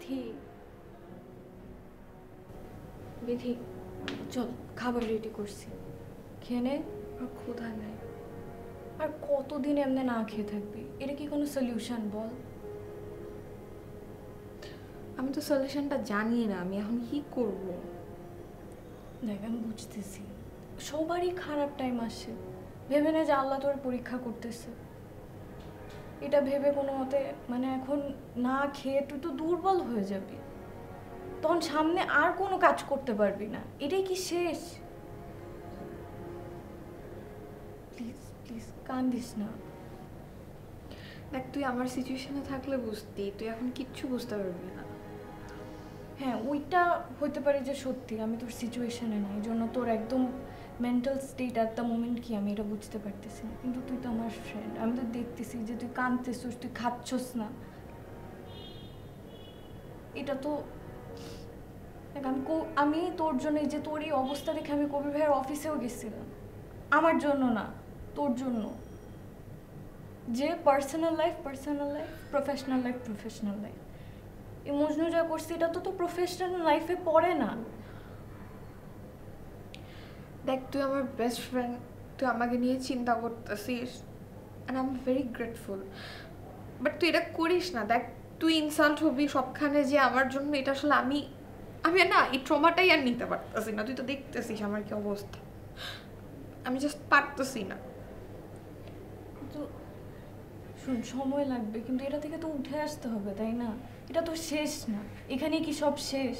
বিধি। বিধি। চল, খাবার রেডি করছি। খেয়ে আর ক্ষুধা নেই। আর কতদিন এমনি না খেয়ে থাকবি? এটা কি কোনো সলিউশন বল? আমি তো সলিউশনটা জানি না, আমি এখন কি করব? দেখ, আমি বুঝতেছি। সবারই খারাপ টাইম আসছে ভেবে না যে আল্লাহ তোর পরীক্ষা করতেছে। এটা ভেবে কোনো মতে মানে এখন না খেয়ে তুই তো দুর্বল হয়ে যাবি। তখন সামনে আর কোনো কাজ করতে পারবি না। এটাই কি শেষ? প্লিজ প্লিজ কান্দিস না। দেখ তুই আমার সিচুয়েশনে থাকলে বুঝতি তুই এখন কিচ্ছু বুঝতে পারবি না। হ্যাঁ ওইটা হতে পারে যে সত্যি আমি তোর সিচুয়েশনে নাই জন্য তোর একদম mental state at the moment কি? আমি এটা বুঝতে পারতেছি না। কিন্তু তুই তো আমার ফ্রেন্ড আমি তো দেখতেছি যে তুই কাঁদতেছিস, তুই খাচ্ছস না। এটা তো আমি আমি তোর জন্য যে তোর এই অবস্থা দেখে আমি কবির ভাইয়ের অফিসেও গেছিলাম। আমার জন্য না, তোর জন্য। যে personal life personal life professional life professional life এই মজনু যা করছে, এটা তো তো প্রফেশনাল লাইফে পড়ে না। দেখ, তুই আমার বেস্ট ফ্রেন্ড তুই আমাকে নিয়ে চিন্তা করতেছিস and I am very grateful but তুই এটা করিস না, দেখ, তুই ইনসাল্ট হবি সবখানে যে আমার জন্য এটা আসলে আমি আমি না, এই ট্রমাটাই আর নিতে পারতেছি না। তুই তো দেখতেছিস আমার কি অবস্থা। আমি জাস্ট পারতেছি না। শুন, সময় লাগবে, কিন্তু এটা থেকে তো উঠে আসতে হবে, তাই না? এটা তো শেষ না। এখানে কি সব শেষ?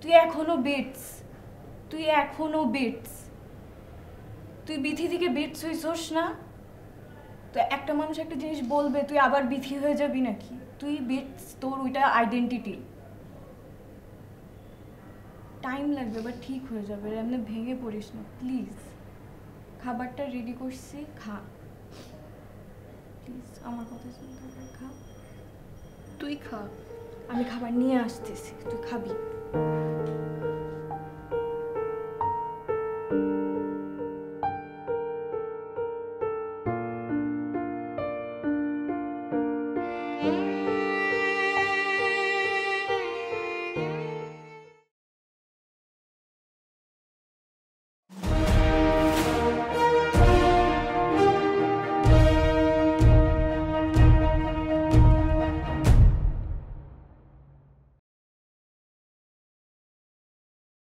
তুই এখনও বিটস তুই এখনও বিটস তুই বিথি থেকে বিটস হইছস না? তো একটা মানুষ একটা জিনিস বলবে, তুই আবার বিথি হয়ে যাবি নাকি? তুই বিটস তোর ওইটা আইডেন্টিটি টাইম লাগবে বা ঠিক হয়ে যাবে এমনি ভেঙে পড়িস না প্লিজ খাবারটা রেডি করছি, খা। প্লিজ আমার কথা চিন্তা করে খা। তুই খা। আমি খাবার নিয়ে আসতেছি, তুই খাবি।